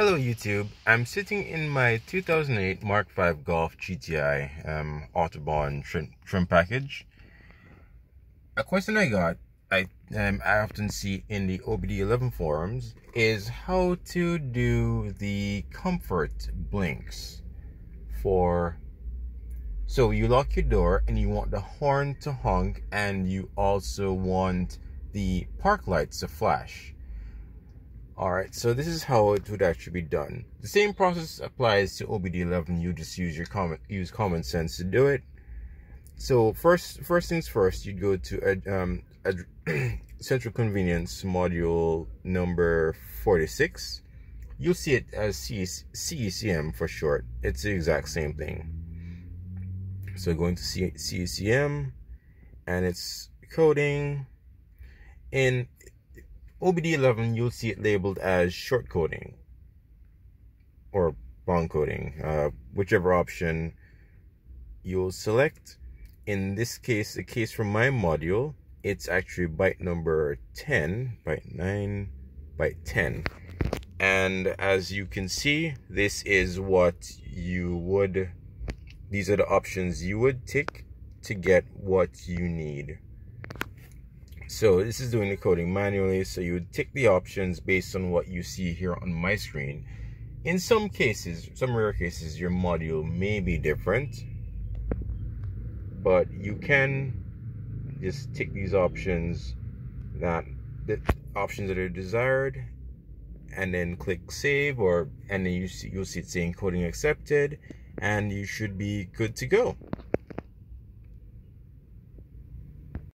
Hello YouTube, I'm sitting in my 2008 Mark V Golf GTI um, Autobahn trim, trim package. A question I got, I, um, I often see in the OBDeleven forums, is how to do the comfort blinks for so you lock your door and you want the horn to honk and you also want the park lights to flash Alright, so this is how it would actually be done. The same process applies to OBDeleven. You just use your common use common sense to do it. So first, first things first, you'd go to um, Central Convenience module number 46. You'll see it as CECM for short. It's the exact same thing. So going to CECM, and it's coding in OBDeleven, you'll see it labeled as short coding or long coding, uh, whichever option you'll select. In this case, the case from my module, it's actually byte number 10, byte 9, byte 10. And as you can see, this is what you would, these are the options you would tick to get what you need. So this is doing the coding manually. So you would tick the options based on what you see here on my screen. In some cases, some rare cases, your module may be different, but you can just tick these options that the options that are desired and then click save or and then you see you'll see it saying coding accepted and you should be good to go